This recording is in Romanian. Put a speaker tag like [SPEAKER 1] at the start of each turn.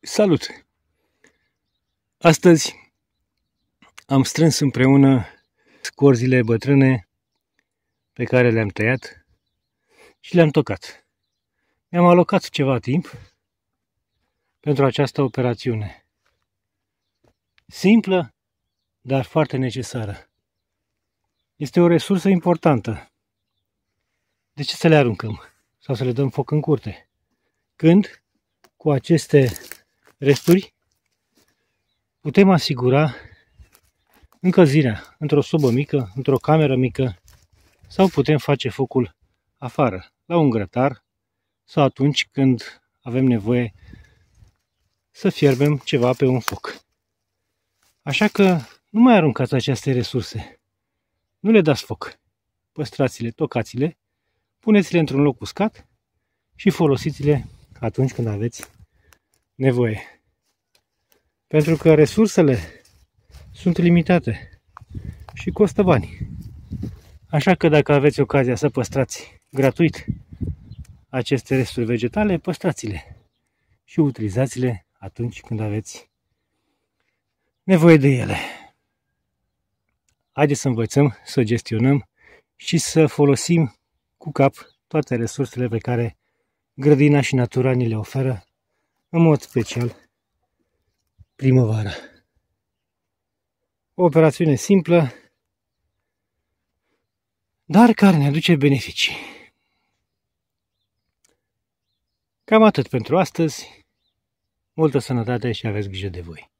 [SPEAKER 1] Salut! Astăzi am strâns împreună scorzile bătrâne pe care le-am tăiat și le-am tocat. Mi-am alocat ceva timp pentru această operațiune. Simplă, dar foarte necesară. Este o resursă importantă. De ce să le aruncăm? Sau să le dăm foc în curte? Când, cu aceste resturi, putem asigura încălzirea într-o sobă mică, într-o cameră mică sau putem face focul afară, la un grătar sau atunci când avem nevoie să fierbem ceva pe un foc. Așa că nu mai aruncați aceste resurse. Nu le dați foc. Păstrați-le, tocați-le, puneți-le într-un loc uscat și folosiți-le atunci când aveți nevoie. Pentru că resursele sunt limitate și costă bani. Așa că dacă aveți ocazia să păstrați gratuit aceste resturi vegetale, păstrați-le și utilizați-le atunci când aveți nevoie de ele. Haideți să învățăm să gestionăm și să folosim cu cap toate resursele pe care grădina și natura ni le oferă, în mod special primăvara. O operațiune simplă, dar care ne aduce beneficii. Cam atât pentru astăzi. Multă sănătate și aveți grijă de voi.